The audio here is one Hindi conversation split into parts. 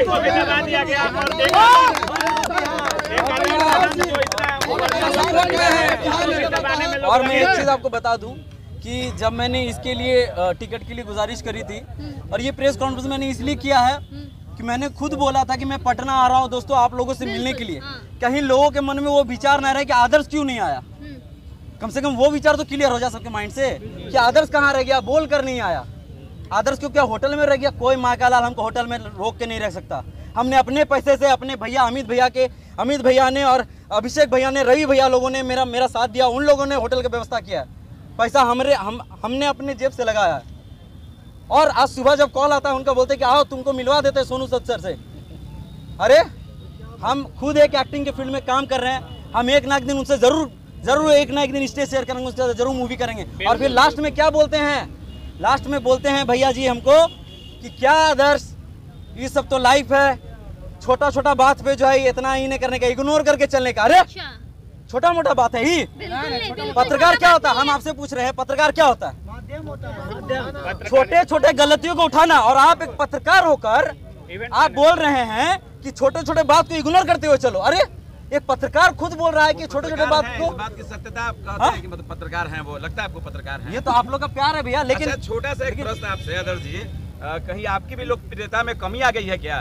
और और मैं एक चीज़ आपको बता दूँ कि जब मैंने इसके लिए टिकट के लिए गुजारिश करी थी, और ये प्रेस कॉन्फ्रेंस मैंने इसलिए किया है कि मैंने खुद बोला था कि मैं पटना आ रहा हूँ दोस्तों आप लोगों से मिलने के लिए। कहीं लोगों के मन में वो विचार ना रहे कि आदर्श क्यों नहीं आया? कम से कम वो विचार तो क्लियर हो जाए सबके माइंड से कि आदर्श कहाँ रह गया? बोल कर नहीं आया। आदर्श क्यों क्या होटल में रह गया कोई माँ का लाल हमको होटल में रोक के नहीं रह सकता। हमने अपने पैसे से अपने भैया अमित भैया के अमित भैया ने और अभिषेक भैया ने रवि भैया लोगों ने मेरा मेरा साथ दिया उन लोगों ने होटल का व्यवस्था किया। पैसा हमरे हम हमने अपने जेब से लगाया। और आज सुबह जब कॉल आता है उनका बोलते हैं कि आओ तुमको मिलवा देते हैं सोनू सत सर से। अरे हम खुद एक एक्टिंग के फ़ील्ड में काम कर रहे हैं। हम एक ना एक दिन उनसे ज़रूर ज़रूर एक ना एक दिन स्टेज शेयर करेंगे उसके ज़रूर मूवी करेंगे। और फिर लास्ट में क्या बोलते हैं? लास्ट में बोलते हैं भैया जी हमको कि क्या आदर्श ये सब तो लाइफ है। छोटा छोटा बात पे जो है इतना ही नहीं करने का इग्नोर करके चलने का। अरे! अच्छा। छोटा मोटा बात है ही। पत्रकार क्या होता है? हम आपसे पूछ रहे हैं पत्रकार क्या होता है? छोटे छोटे गलतियों को उठाना और आप एक पत्रकार होकर आप बोल रहे हैं कि छोटे छोटे बात को इग्नोर करते हुए चलो। अरे! एक पत्रकार खुद बोल रहा है कि छोटे छोटे बात को बात की सत्यता आप कहते हाँ? हैं कि मतलब पत्रकार हैं वो लगता है आपको पत्रकार हैं। ये तो आप लोग का प्यार है भैया लेकिन अच्छा छोटा सा एक प्रश्न आपसे आदर्श जी कहीं आपकी भी लोकप्रियता में कमी आ गई है क्या?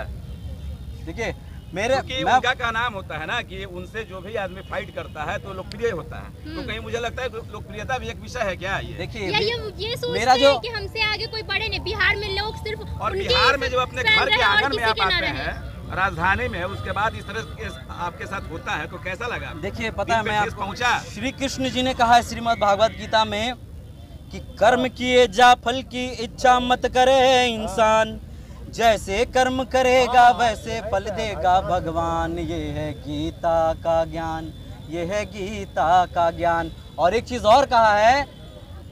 देखिए मेरे क्योंकि मैं उनका का नाम होता है ना कि उनसे जो भी आदमी फाइट करता है तो लोकप्रिय होता है। तो कहीं मुझे लगता है लोकप्रियता भी एक विषय है क्या ये? देखिए या ये ये मेरा जो कि हमसे आगे कोई बड़े नहीं बिहार में लोग सिर्फ़ और बिहार में जब अपने घर के आँगन में आप आते हैं राजधानी में उसके बाद इस तरह के आपके साथ होता है तो कैसा लगा? देखिए पता है मैं आपको पहुँचा? श्री कृष्ण जी ने कहा है श्रीमद् भागवत गीता में कि कर्म किए जा फल की इच्छा मत करे इंसान। जैसे कर्म करेगा वैसे फल देगा भगवान। ये है गीता का ज्ञान ये है गीता का ज्ञान। और एक चीज़ और कहा है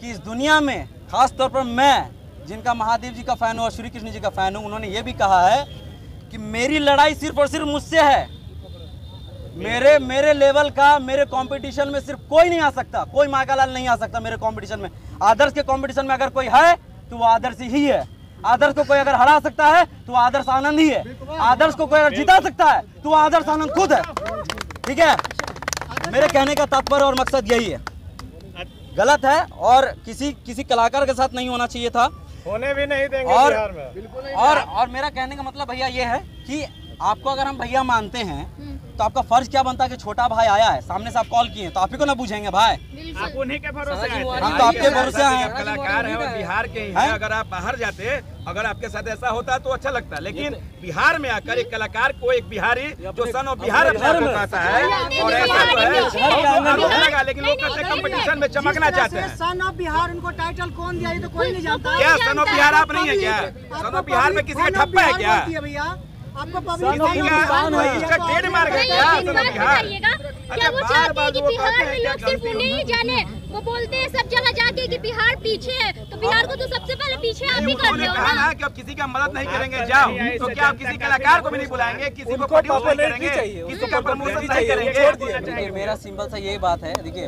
कि इस दुनिया में खास तौर पर मैं जिनका महादेव जी का फ़ैन हूँ और श्री कृष्ण जी का फ़ैन हूँ उन्होंने ये भी कहा है कि मेरी लड़ाई सिर्फ़ और सिर्फ़ मुझसे है। मेरे मेरे लेवल का, मेरे कंपटीशन में सिर्फ़ कोई नहीं आ सकता। कोई माकालाल नहीं आ सकता मेरे कंपटीशन में। आदर्श के कंपटीशन में अगर कोई है तो वो आदर्श ही है। आदर्श को कोई अगर हरा सकता है तो आदर्श आनंद ही है। आदर्श को कोई अगर जिता सकता है तो आदर्श आनंद खुद है। ठीक है? मेरे कहने का तात्पर्य और मकसद यही है। गलत है और किसी किसी कलाकार के साथ नहीं होना चाहिए था। होने भी नहीं देंगे और बिहार में। और और मेरा कहने का मतलब भैया ये है कि आपको अगर हम भैया मानते हैं तो आपका फ़र्ज़ क्या बनता है कि छोटा भाई आया है? सामने से आप कॉल किए तो आप ही को ना पूछेंगे भाई। आप उन्हीं के भरोसे हम तो आपके भरोसे आए हैं कलाकार हैं और बिहार के ही अगर आप बाहर जाते अगर आपके साथ ऐसा होता तो अच्छा लगता लेकिन बिहार में आकर एक कलाकार को एक बिहारी जो सन ऑफ़ बिहार कहता है और ऐसा तो है तो लेकिन लोग हैं कंपटीशन में चमकना चाहते हैं। सन ऑफ़ बिहार उनको टाइटल कौन दिया ये तो कोई नहीं जानता। क्या सन ऑफ़ बिहार आप नहीं है क्या? सन ऑफ़ बिहार में किसी का ठप्पा है क्या? भैया। आपको इसका क्या क्या अच्छा, वो चाहते हैं कि बिहार में लोग सिर्फ़ उन्हें ही जाने? वो बोलते हैं सब जगह जाके कि बिहार पीछे है। तो बिहार को तो सबसे पहले पीछे आप ही कर रहे हो ना। ना कि अब किसी का मदद नहीं करेंगे जाओ। तो क्या आप किसी कलाकार को भी नहीं बुलाएँगे? किसी को नहीं करेंगे? किसी का प्रमोशन नहीं करेंगे? मेरा सिंपल सा यही बात है देखिए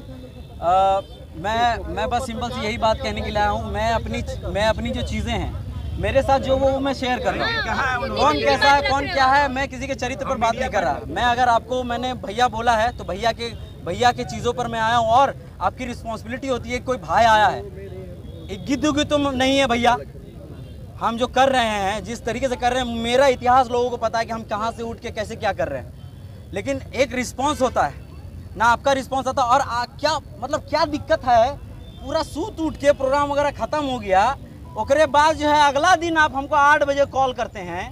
मैं मैं बस सिंपल से यही बात कहने के लिए आया हूँ। मैं अपनी मैं अपनी जो चीज़ें हैं मेरे साथ जो वो मैं शेयर कर रहा हूँ। कौन कैसा है कौन क्या है मैं किसी के चरित्र पर बात नहीं कर रहा। मैं अगर आपको मैंने भैया बोला है तो भैया के भैया के चीज़ों पर मैं आया हूँ और आपकी रिस्पॉन्सिबिलिटी होती है कोई भाई आया है। एक गिद्ध उगिद्ध तो नहीं है भैया। हम जो कर रहे हैं जिस तरीके से कर रहे हैं मेरा इतिहास लोगों को पता है कि हम कहाँ से उठ के कैसे क्या कर रहे हैं। लेकिन एक रिस्पॉन्स होता है ना आपका रिस्पांस आता और आ, क्या मतलब क्या दिक्कत है? पूरा सूत उठ के प्रोग्राम वगैरह खत्म हो गया ओकरे बाद जो है अगला दिन आप हमको आठ बजे कॉल करते हैं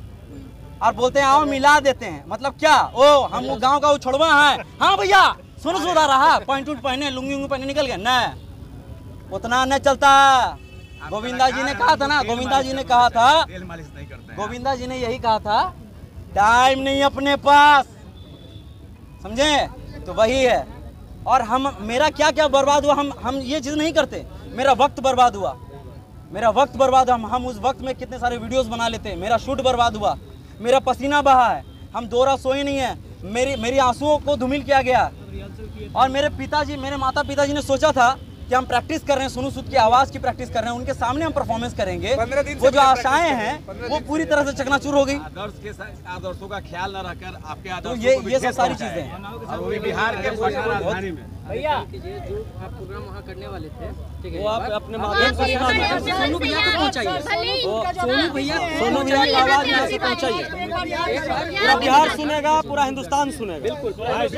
और बोलते हैं आओ मिला देते हैं। मतलब क्या? ओ हम वो गाँव का वो छोड़वा है। हाँ भैया सुनो सुधा रहा पॉइंट उट पहने लुंगी उंगी पहने निकल गए। न उतना न चलता। गोविंदा जी ने कहा था ना गोविंदा जी ने कहा था गोविंदा जी ने यही कहा था टाइम नहीं अपने पास। समझे? तो वही है। और हम मेरा क्या क्या बर्बाद हुआ हम हम ये चीज़ नहीं करते। मेरा वक्त बर्बाद हुआ। मेरा वक्त बर्बाद हम हम उस वक्त में कितने सारे वीडियोस बना लेते हैं। मेरा शूट बर्बाद हुआ मेरा पसीना बहा है हम दो रात सोए नहीं है। मेरी मेरी आंसुओं को धूमिल किया गया। और मेरे पिताजी मेरे माता पिताजी ने सोचा था कि हम प्रैक्टिस कर रहे हैं सोनू सूद की आवाज़ की प्रैक्टिस कर रहे हैं उनके सामने हम परफॉर्मेंस करेंगे। दिन वो जो आशाएँ हैं वो पूरी तरह से चकनाचूर हो गई। आदर्श के आदर्शों का ख्याल न रखकर आपके तो ये को ये सब सारी चीज़ें हैं। बिहार के में। भैया। जो आप प्रोग्राम वहाँ करने वाले थे ठीक है वो आप अपने हाँ, माध्यम से हाँ, सुना हाँ। हाँ, भैया को पहुंचाइए। ही- सोनू भैया सोनू भैया की आवाज़ यहाँ से पहुंचाइए। पूरा बिहार सुनेगा पूरा हिंदुस्तान सुनेगा। बिल्कुल मैं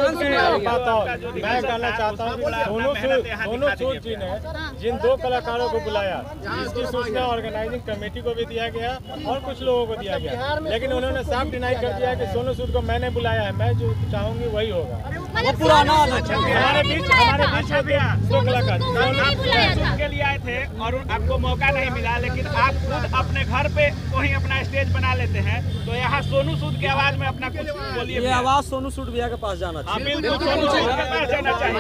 कहना चाहता हूँ सोनू सूद सोनू सूद जी ने जिन दो कलाकारों को बुलाया इसकी सूचना ऑर्गेनाइजिंग कमेटी को भी दिया गया और कुछ लोगों को दिया गया। लेकिन उन्होंने साफ़ डिनाई कर दिया कि सोनू सूद को मैंने बुलाया है। मैं जो चाहूँगी वही होगा। मतलब वो पुराना है। हमारे बीच हमारे बीच में भी दो कलाकार सोनू सूद को नहीं बुलाया था। के लिए आए थे और आपको मौका नहीं मिला लेकिन आप खुद अपने घर पे वही अपना स्टेज बना लेते हैं। तो यहाँ सोनू सूद की आवाज़ में अपना कुछ बोलिए ये आवाज़ सोनू सूद भैया के पास जाना हाँ, चाहिए। बिल्कुल सोनू सूद के पास जाना चाहिए।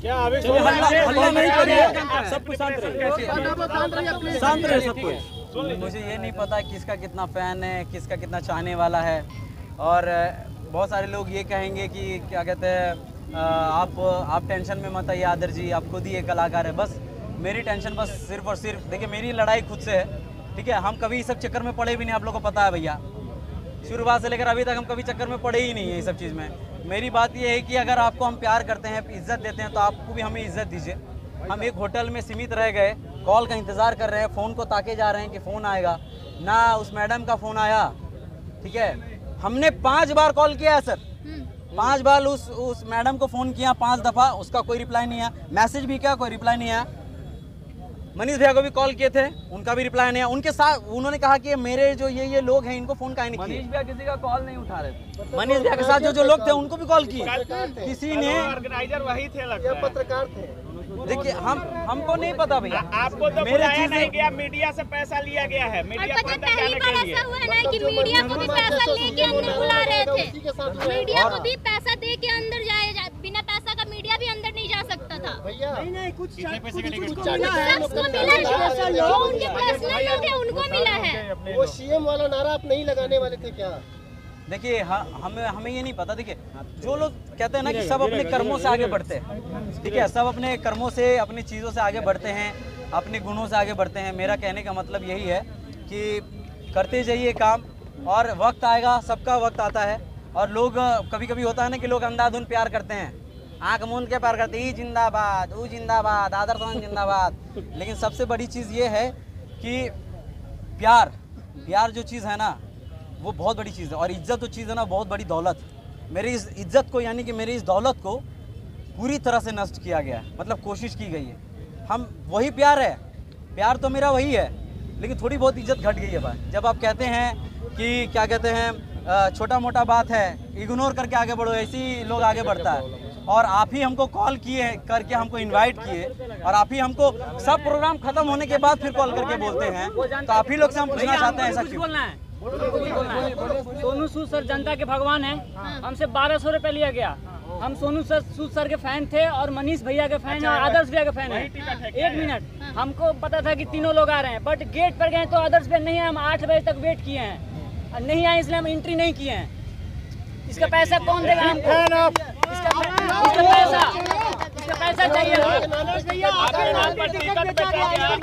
क्या अभी हल्ला नहीं करिए। सब कुछ शांत रहिए। शांत रहे सब कुछ। मुझे ये नहीं पता किसका कितना फ़ैन है किसका कितना चाहने वाला है। और बहुत सारे लोग ये कहेंगे कि क्या कहते हैं आप आप टेंशन में मत आइए आदर जी, आप खुद ही एक कलाकार है। बस मेरी टेंशन बस सिर्फ़ और सिर्फ़, देखिए मेरी लड़ाई खुद से है, ठीक है? हम कभी इस सब चक्कर में पड़े भी नहीं, आप लोगों को पता है भैया। शुरुआत से लेकर अभी तक हम कभी चक्कर में पड़े ही नहीं है ये सब चीज़ में। मेरी बात ये है कि अगर आपको हम प्यार करते हैं, इज़्ज़त देते हैं तो आपको भी हमें इज़्ज़त दीजिए। हम एक होटल में सीमित रह गए, कॉल का इंतज़ार कर रहे हैं, फ़ोन को ताके जा रहे हैं कि फ़ोन आएगा। ना उस मैडम का फ़ोन आया, ठीक है? हमने पाँच बार कॉल किया है, सर। पाँच बार उस उस मैडम को फ़ोन किया पाँच दफ़ा उसका कोई रिप्लाई नहीं आया। मैसेज भी किया कोई रिप्लाई नहीं आया। मनीष भैया को भी कॉल किए थे उनका भी रिप्लाई नहीं आया। उनके साथ उन्होंने कहा कि मेरे जो ये ये लोग हैं इनको फ़ोन का नहीं मनीष भैया किसी का कॉल नहीं उठा रहे थे। मनीष भैया के साथ जो जो लोग थे उनको भी कॉल किए। किसी ने ऑर्गेनाइजर वही थे पत्रकार थे। देखिए हम हमको नहीं पता भैया। आपको तो मेरे नहीं गया मीडिया से पैसा लिया गया है। मीडिया को पता पहली बार ऐसा हुआ है ना कि मीडिया को भी पैसा लेके अंदर बुला रहे थे। मीडिया को भी पैसा दे के अंदर जाए बिना पैसा का मीडिया भी अंदर नहीं जा सकता था। नहीं नहीं कुछ कुछ मिला है। जो उनके पर्सनल लोग हैं उनको मिला है। वो सीएम वाला नारा आप नहीं लगाने वाले थे क्या? देखिए हमें हमें ये नहीं पता। देखिए जो लोग कहते हैं ना कि सब अपने कर्मों से आगे बढ़ते हैं। ठीक है सब अपने कर्मों से अपनी चीज़ों से आगे बढ़ते हैं अपने गुणों से आगे बढ़ते हैं। मेरा कहने का मतलब यही है कि करते जाइए काम और वक्त आएगा सबका वक्त आता है। और लोग कभी कभी होता है ना कि लोग अंधाधुन प्यार करते हैं। आँख मूंद के प्यार करते हैं जिंदाबाद ऊ जिंदाबाद आदर्शन जिंदाबाद। लेकिन सबसे बड़ी चीज़ ये है कि प्यार प्यार जो चीज़ है ना वो बहुत बड़ी चीज़ है। और इज़्ज़त जो चीज़ है ना बहुत बड़ी दौलत। मेरी इस इज़्ज़त को यानी कि मेरी इस दौलत को पूरी तरह से नष्ट किया गया है। मतलब कोशिश की गई है। हम वही प्यार है। प्यार तो मेरा वही है लेकिन थोड़ी बहुत इज़्ज़त घट गई है भाई। जब आप कहते हैं कि क्या कहते हैं छोटा मोटा बात है इग्नोर करके आगे बढ़ो ऐसे ही लोग आगे बढ़ता है। और आप ही हमको कॉल किए करके हमको इनवाइट किए और आप ही हमको सब प्रोग्राम खत्म होने के बाद फिर कॉल करके बोलते हैं तो आप ही लोग से हम पूछना चाहते हैं ऐसा क्यों? सोनू सूद सर जनता के भगवान है। हमसे बारह सौ रुपये लिया गया। हम सोनू सर सूद सर के फ़ैन थे और मनीष भैया के फ़ैन है आदर्श भैया के फ़ैन है। एक मिनट। हमको पता था कि तीनों लोग आ रहे हैं बट गेट पर गए तो आदर्श भैया नहीं है हम आठ बजे तक वेट किए हैं। और नहीं आए इसलिए हम एंट्री नहीं किए हैं। इसका पैसा कौन देगा हमको? इसका पैसा पैसा चाहिए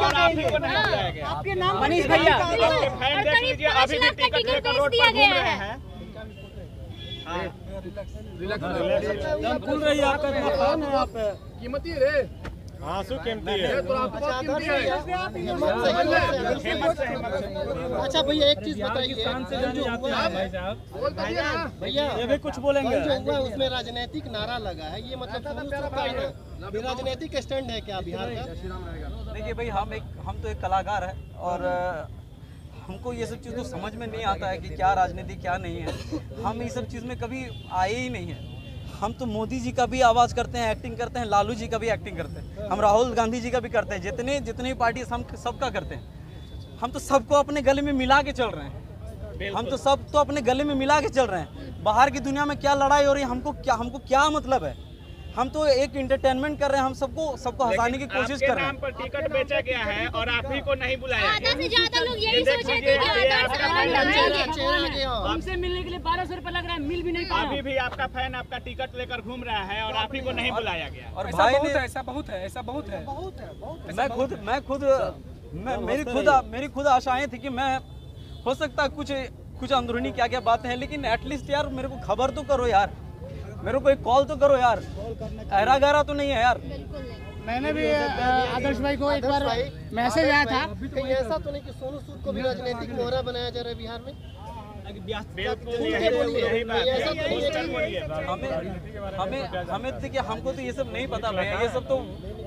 आपके नाम ही मनीष भैया अभी भी टिकट लेकर रोड दिया पर घूम गया रहे है रिलैक्स भूल रही है आपका इतना फ़ैन है। आप आँसू कीमती है। अच्छा भैया एक चीज़ बताइए है भैया ये भी कुछ बोलेंगे। जो हुआ उसमें राजनीतिक नारा लगा है ये मतलब से राजनीतिक स्टैंड है क्या बिहार का? देखिए भाई हम एक हम तो एक कलाकार है और हमको ये सब चीज़ तो समझ में नहीं आता है कि क्या राजनीति क्या नहीं है। हम ये सब चीज़ में कभी आए ही नहीं है। हम तो मोदी जी का भी आवाज़ करते हैं एक्टिंग करते हैं लालू जी का भी एक्टिंग करते हैं। हम राहुल गांधी जी का भी करते हैं जितने जितनी पार्टी हम सबका करते हैं। हम तो सबको अपने गले में मिला के चल रहे हैं। हम तो सब तो अपने गले में मिला के चल रहे हैं। बाहर की दुनिया में क्या लड़ाई हो रही है हमको क्या हमको क्या मतलब है? हम तो एक इंटरटेनमेंट कर रहे हैं हम सबको सबको हंसाने की कोशिश कर रहे नाम हैं पर टिकट बेचा गया है और आप ही को नहीं बुलाया आधा से ज़्यादा लोग यही सोच रहे थे कि हमसे मिलने के लिए बारह सौ रुपये लग रहा है मिल भी नहीं अभी भी आपका फ़ैन आपका टिकट लेकर घूम रहा है और आप ही को नहीं बुलाया गया। और ऐसा भाई बहुत है ऐसा बहुत है ऐसा बहुत है। मैं खुद मैं खुद मेरी खुद मेरी खुद आशाएँ थी कि मैं हो सकता कुछ कुछ अंदरूनी क्या क्या बातें हैं लेकिन एटलीस्ट यार मेरे को खबर तो करो यार। मेरे को एक कॉल तो करो यार। ऐरा गहरा तो नहीं है यार। बिल्कुल नहीं। मैंने भी आदर्श भाई को एक बार मैसेज आया था। कहीं ऐसा तो नहीं कि सोनू सूद को भी राजनीतिक मोहरा बनाया जा रहा है बिहार में तो हमें हमें हमें देखिए हमको तो ये सब नहीं पता भैया ये सब तो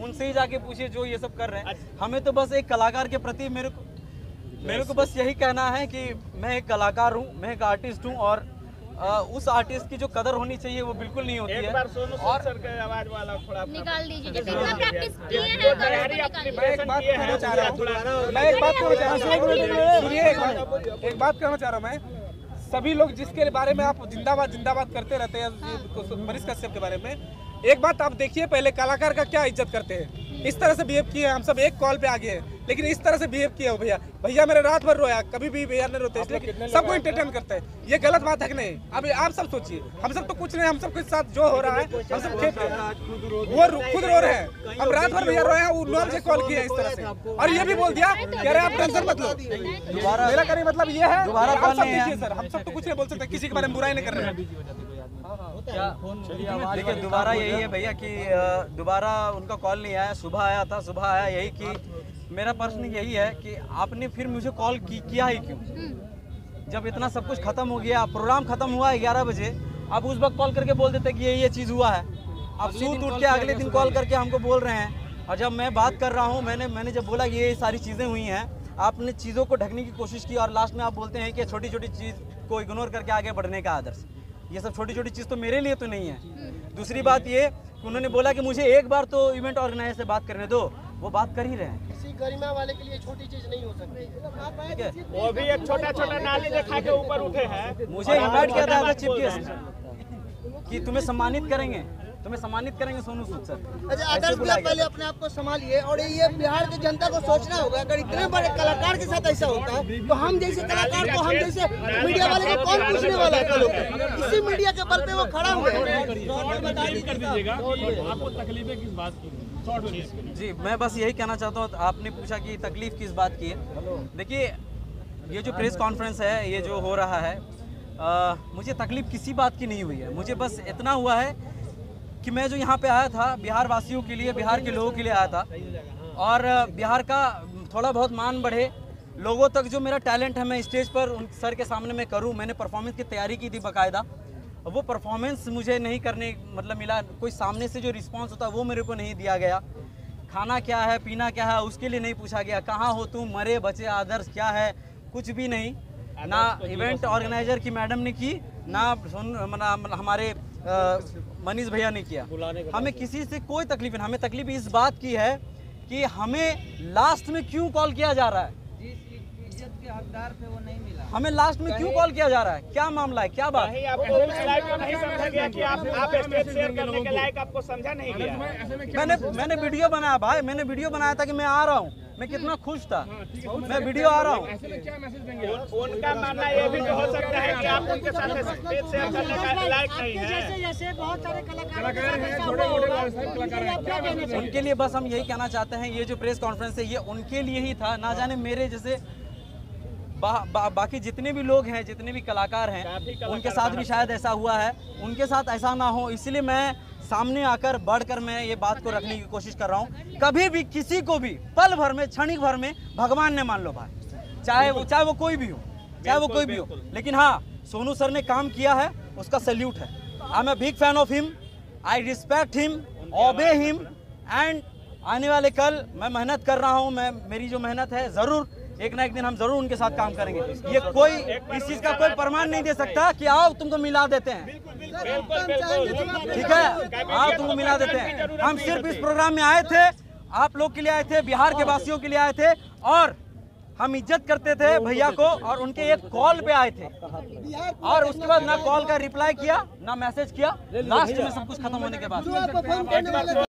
उनसे ही जाके पूछिए जो ये सब कर रहे हैं। हमें तो बस एक कलाकार के प्रति मेरे को मेरे को बस यही कहना है कि मैं एक कलाकार हूँ मैं एक आर्टिस्ट हूँ और उस आर्टिस्ट की जो कदर होनी चाहिए वो बिल्कुल नहीं होती है। बार सोनू सूद सर के आवाज़ वाला थोड़ा निकाल दीजिए हैं। मैं एक बात कहना चाह रहा हूँ मैं एक बात कहना चाह रहा हूँ एक बात कहना चाह रहा हूँ मैं। सभी लोग जिसके बारे में आप जिंदाबाद जिंदाबाद करते रहते हैं ये मनीष कश्यप के बारे में एक बात आप देखिए पहले कलाकार का क्या इज़्ज़त करते हैं? इस तरह से बिहेव किए हम सब एक कॉल पे आ गए हैं। लेकिन इस तरह से बिहेव किया हो भैया। भैया मेरे रात भर रोया कभी भी भैया ने रोते। इसलिए सबको इंटरटेन करते हैं। ये गलत बात है कि नहीं? अब आप सब सोचिए। हम सब तो कुछ नहीं हम सब सबके साथ जो हो रहा है हम सब खेत वो खुद रो रहे हैं। हम रात भर भैया रोए हैं उन्होंने से कॉल किया इस तरह से। और ये भी बोल दिया कह रहे आप टेंशन मत लो। मेरा कहने का मतलब ये है है। सर हम सब तो कुछ नहीं बोल सकते किसी के बारे में बुराई नहीं कर रहे हैं देखिए दोबारा यही है भैया कि दोबारा उनका कॉल नहीं आया सुबह आया था सुबह आया यही कि मेरा प्रश्न यही है कि आपने फिर मुझे कॉल की, किया ही क्यों? जब इतना सब कुछ खत्म हो गया प्रोग्राम खत्म हुआ है ग्यारह बजे आप उस वक्त कॉल करके बोल देते कि ये ये चीज़ हुआ है। आप सूत उठ के अगले दिन कॉल करके हमको बोल रहे हैं। और जब मैं बात कर रहा हूँ मैंने मैंने जब बोला कि ये सारी चीज़ें हुई हैं आपने चीज़ों को ढकने की कोशिश की और लास्ट में आप बोलते हैं कि छोटी छोटी चीज़ को इग्नोर करके आगे बढ़ने का आदर्श। ये सब छोटी छोटी चीज़ तो मेरे लिए तो नहीं है। दूसरी बात ये कि उन्होंने बोला कि मुझे एक बार तो इवेंट ऑर्गेनाइजर से बात करने दो वो बात कर ही रहे हैं। किसी गरिमा वाले के लिए छोटी चीज़ नहीं हो सकती। वो भी एक छोटा छोटा नाली दिखा के ऊपर उठे हैं। मुझे इन्वाइट किया था चीफ गेस्ट कि तुम्हें सम्मानित करेंगे। तुम्हें सम्मानित करेंगे सोनू सूद सर। अच्छा आदर्श भैया पहले अपने आप को संभालिए और ये बिहार की जनता को सोचना होगा अगर इतने बड़े कलाकार के साथ ऐसा होता है तो हम जैसे कलाकार को हम जैसे मीडिया वाले को कौन पूछने वाला है कल? इसी मीडिया के बल पे वो खड़ा हुआ है। आपको तकलीफें किस बात की जी मैं बस यही कहना चाहता हूँ आपने पूछा कि तकलीफ़ किस बात की है। देखिए ये जो प्रेस कॉन्फ्रेंस है ये जो हो रहा है आ, मुझे तकलीफ़ किसी बात की नहीं हुई है। मुझे बस इतना हुआ है कि मैं जो यहाँ पे आया था बिहार वासियों के लिए बिहार के लोगों के लिए आया था। और बिहार का थोड़ा बहुत मान बढ़े। लोगों तक जो मेरा टैलेंट है मैं स्टेज पर उन सर के सामने मैं करूँ। मैंने परफॉर्मेंस की तैयारी की थी बाकायदा। वो परफॉर्मेंस मुझे नहीं करने मतलब मिला। कोई सामने से जो रिस्पॉन्स होता वो मेरे को नहीं दिया गया। खाना क्या है पीना क्या है उसके लिए नहीं पूछा गया। कहाँ हो तुम? मरे बचे आदर्श क्या है? कुछ भी नहीं। ना इवेंट ऑर्गेनाइजर की मैडम ने की ना सुन ना हमारे मनीष भैया ने किया। हमें किसी से कोई तकलीफ़ नहीं हमें तकलीफ़ इस बात की है कि हमें लास्ट में क्यों कॉल किया जा रहा है? हमें लास्ट में क्यों कॉल किया जा रहा है? क्या मामला है? क्या बात? कहीं आपको उस लाइव में नहीं समझा गया कि आप आप स्टेज शेयर करने के लायक आपको समझा नहीं गया। मैंने मैंने वीडियो बनाया भाई मैंने वीडियो बनाया था कि मैं आ रहा हूँ। मैं कितना खुश था। मैं वीडियो आ रहा हूँ। उनका मानना ये भी तो हो सकता है कि आप उनके साथ स्टेज शेयर करने का लायक नहीं है। जैसे बहुत सारे कलाकार उनके लिए बस हम यही कहना चाहते हैं ये जो प्रेस कॉन्फ्रेंस है ये उनके लिए ही था। ना जाने मेरे जैसे बा, बा, बाकी जितने भी लोग हैं जितने भी कलाकार हैं उनके साथ भी शायद ऐसा हुआ है। उनके साथ ऐसा ना हो इसलिए मैं सामने आकर बढ़कर मैं ये बात को रखने की कोशिश कर रहा हूँ। कभी भी किसी को भी पल भर में क्षणिक भर में भगवान ने मान लो भाई चाहे वो चाहे वो कोई भी हो चाहे वो कोई भी हो। लेकिन हाँ सोनू सर ने काम किया है उसका सैल्यूट है। I am a big fan of him I respect him obey him and आने वाले कल मैं मेहनत कर रहा हूँ मैं मेरी जो मेहनत है ज़रूर एक ना एक दिन हम ज़रूर उनके साथ काम करेंगे। ये कोई इस चीज़ का कोई प्रमाण नहीं दे सकता कि आओ, तुमको मिला देते हैं। ठीक है? आओ, तुमको मिला देते हैं। हम सिर्फ़ इस प्रोग्राम में आए थे, आप लोग के लिए आए थे, बिहार के वासियों के लिए आए थे, और हम इज़्ज़त करते थे भैया को, और उनके एक कॉल पे आए थे। और उसके बाद ना कॉल का रिप्लाई किया, ना मैसेज किया। लास्ट में सब कुछ खत्म होने के बाद।